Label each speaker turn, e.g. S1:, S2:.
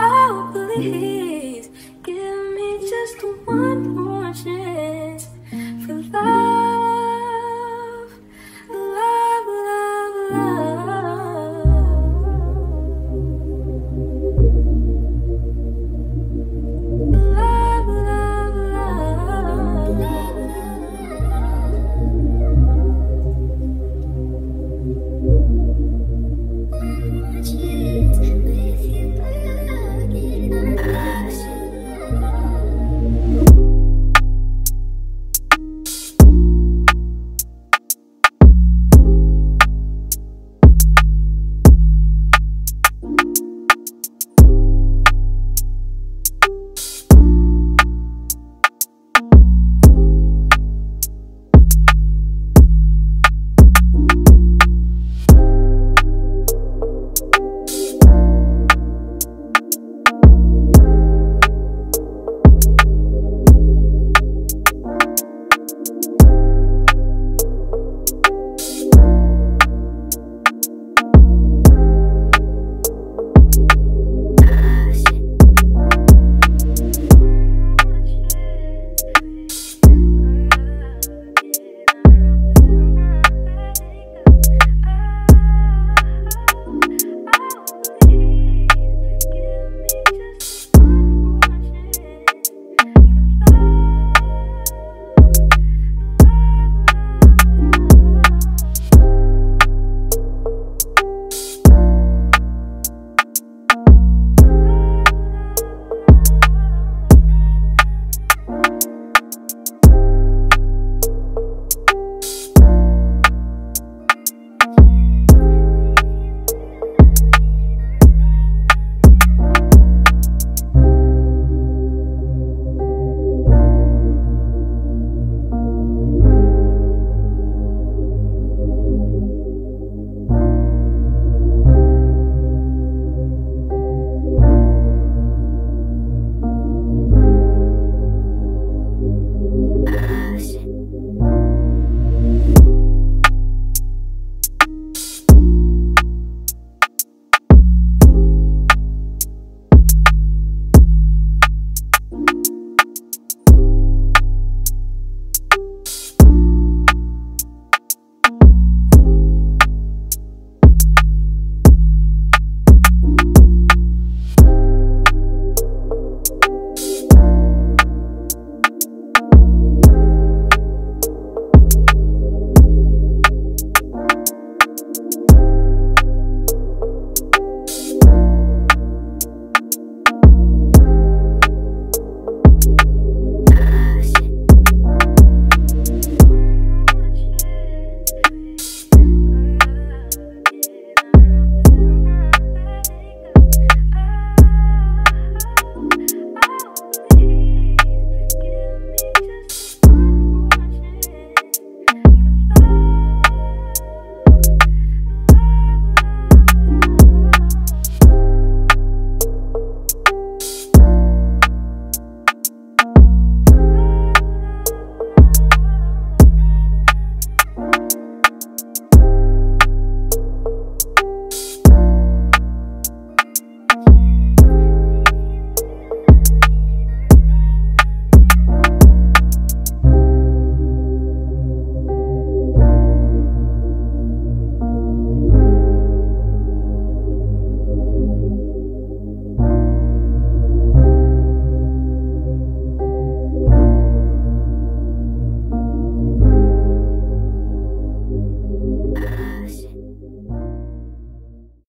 S1: I'll believe.